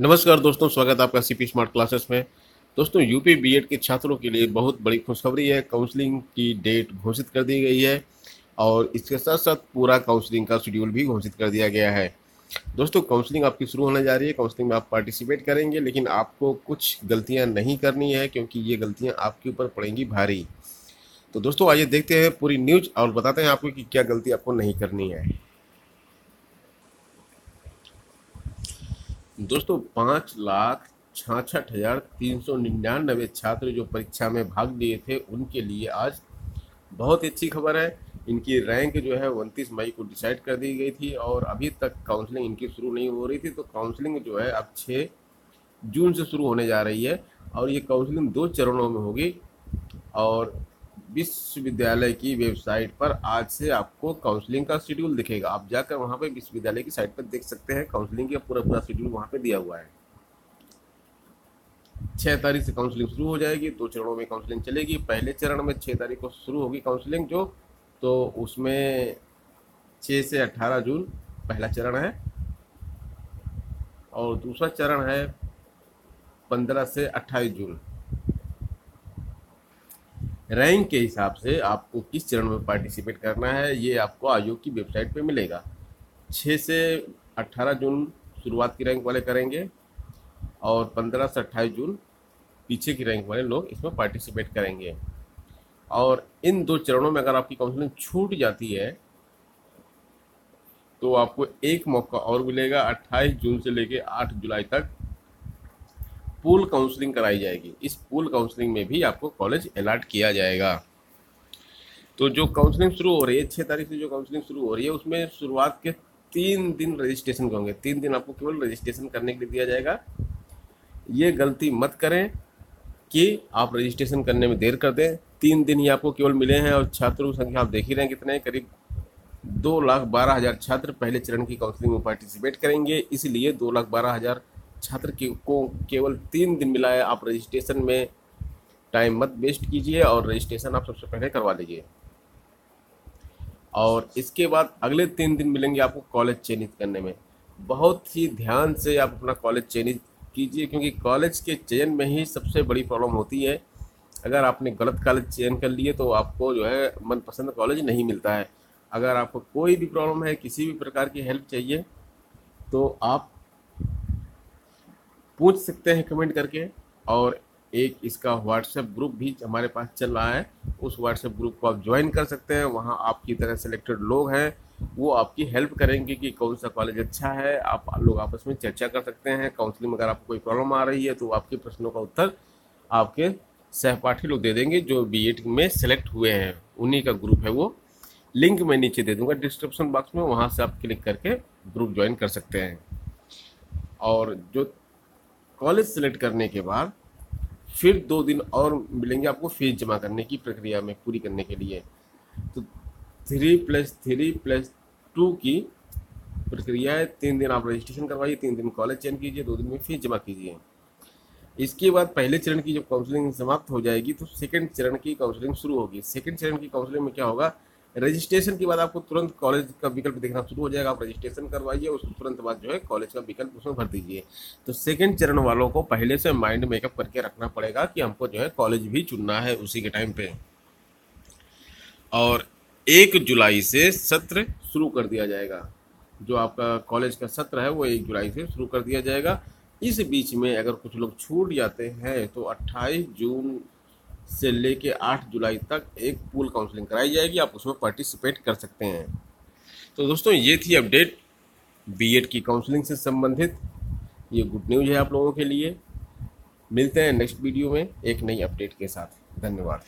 नमस्कार दोस्तों, स्वागत है आपका सीपी स्मार्ट क्लासेस में। दोस्तों यूपी बीएड के छात्रों के लिए बहुत बड़ी खुशखबरी है। काउंसलिंग की डेट घोषित कर दी गई है और इसके साथ साथ पूरा काउंसलिंग का शेड्यूल भी घोषित कर दिया गया है। दोस्तों काउंसलिंग आपकी शुरू होने जा रही है। काउंसलिंग में आप पार्टिसिपेट करेंगे, लेकिन आपको कुछ गलतियाँ नहीं करनी है क्योंकि ये गलतियाँ आपके ऊपर पड़ेंगी भारी। तो दोस्तों, आइए देखते हैं पूरी न्यूज़ और बताते हैं आपको कि क्या गलती आपको नहीं करनी है। दोस्तों, पाँच लाख छाछठ हज़ार तीन सौ निन्यानवे छात्र जो परीक्षा में भाग लिए थे, उनके लिए आज बहुत अच्छी खबर है। इनकी रैंक जो है, उनतीस मई को डिसाइड कर दी गई थी और अभी तक काउंसलिंग इनकी शुरू नहीं हो रही थी। तो काउंसलिंग जो है, अब छः जून से शुरू होने जा रही है और ये काउंसलिंग दो चरणों में होगी और विश्वविद्यालय की वेबसाइट पर आज से आपको काउंसलिंग का शेड्यूल दिखेगा। आप जाकर वहाँ पे विश्वविद्यालय की साइट पर देख सकते हैं। काउंसलिंग का पूरा पूरा शेड्यूल वहाँ पे दिया हुआ है। छः तारीख से काउंसलिंग शुरू हो जाएगी। दो चरणों में काउंसलिंग चलेगी। पहले चरण में छः तारीख को शुरू होगी काउंसलिंग जो तो उसमें छः से अट्ठारह जून पहला चरण है। और दूसरा चरण है पंद्रह से अट्ठाईस जून। रैंक के हिसाब से आपको किस चरण में पार्टिसिपेट करना है, ये आपको आयोग की वेबसाइट पे मिलेगा। छः से अट्ठारह जून शुरुआत की रैंक वाले करेंगे और पंद्रह से अट्ठाईस जून पीछे की रैंक वाले लोग इसमें पार्टिसिपेट करेंगे। और इन दो चरणों में अगर आपकी काउंसलिंग छूट जाती है तो आपको एक मौका और मिलेगा 28 जून से लेकर 8 जुलाई तक। पूल काउंसलिंग कराई जाएगी। इस पूल काउंसलिंग में भी आपको कॉलेज अलाट किया जाएगा। तो जो काउंसलिंग शुरू हो रही है छः तारीख से जो काउंसलिंग शुरू हो रही है, उसमें शुरुआत के तीन दिन रजिस्ट्रेशन होंगे। तीन दिन आपको केवल रजिस्ट्रेशन करने के लिए दिया जाएगा। ये गलती मत करें कि आप रजिस्ट्रेशन करने में देर कर दें। तीन दिन ही आपको केवल मिले हैं और छात्रों की संख्या आप देख ही रहे हैं कितने करीब दो लाख बारह हज़ार छात्र पहले चरण की काउंसलिंग में पार्टिसिपेट करेंगे। इसलिए दो लाख बारह हज़ार छात्र के को केवल तीन दिन मिला है। आप रजिस्ट्रेशन में टाइम मत वेस्ट कीजिए और रजिस्ट्रेशन आप सबसे पहले करवा लीजिए। और इसके बाद अगले तीन दिन मिलेंगे आपको कॉलेज चयनित करने में। बहुत ही ध्यान से आप अपना कॉलेज चयनित कीजिए, क्योंकि कॉलेज के चयन में ही सबसे बड़ी प्रॉब्लम होती है। अगर आपने गलत कॉलेज चयन कर लिए तो आपको जो है मनपसंद कॉलेज नहीं मिलता है। अगर आपको कोई भी प्रॉब्लम है, किसी भी प्रकार की हेल्प चाहिए तो आप पूछ सकते हैं कमेंट करके। और एक इसका व्हाट्सएप ग्रुप भी हमारे पास चल रहा है। उस व्हाट्सएप ग्रुप को आप ज्वाइन कर सकते हैं। वहाँ आपकी तरह सेलेक्टेड लोग हैं। वो आपकी हेल्प करेंगे कि कौन सा कॉलेज अच्छा है। आप लोग आपस में चर्चा कर सकते हैं। काउंसलिंग में अगर आपको कोई प्रॉब्लम आ रही है तो आपके प्रश्नों का उत्तर आपके सहपाठी लोग दे देंगे, जो बी में सेलेक्ट हुए हैं। उन्हीं का ग्रुप है वो। लिंक मैं नीचे दे दूँगा डिस्क्रिप्शन बॉक्स में। वहाँ से आप क्लिक करके ग्रुप ज्वाइन कर सकते हैं। और जो कॉलेज सेलेक्ट करने के बाद फिर दो दिन और मिलेंगे आपको फ़ीस जमा करने की प्रक्रिया में, पूरी करने के लिए। तो three plus three plus two की प्रक्रिया है, तीन दिन आप रजिस्ट्रेशन करवाइए, तीन दिन कॉलेज चयन कीजिए, दो दिन में फ़ीस जमा कीजिए। इसके बाद पहले चरण की जब काउंसलिंग समाप्त हो जाएगी तो सेकंड चरण की काउंसलिंग शुरू होगी। सेकंड चरण की काउंसलिंग में क्या होगा रजिस्ट्रेशन के बाद आपको तुरंत कॉलेज का विकल्प देखना शुरू हो जाएगा। आप रजिस्ट्रेशन करवाइए, उसके तुरंत बाद जो है कॉलेज का विकल्प उसमें भर दीजिए। तो सेकंड चरण वालों को पहले से माइंड मेकअप करके रखना पड़ेगा कि हमको जो है कॉलेज भी चुनना है उसी के टाइम पे। और एक जुलाई से सत्र शुरू कर दिया जाएगा। जो आपका कॉलेज का सत्र है, वो एक जुलाई से शुरू कर दिया जाएगा। इस बीच में अगर कुछ लोग छूट जाते हैं तो 28 जून से लेके 8 जुलाई तक एक पूल काउंसलिंग कराई जाएगी। आप उसमें पार्टिसिपेट कर सकते हैं। तो दोस्तों, ये थी अपडेट बीएड की काउंसलिंग से संबंधित। ये गुड न्यूज़ है आप लोगों के लिए। मिलते हैं नेक्स्ट वीडियो में एक नई अपडेट के साथ। धन्यवाद।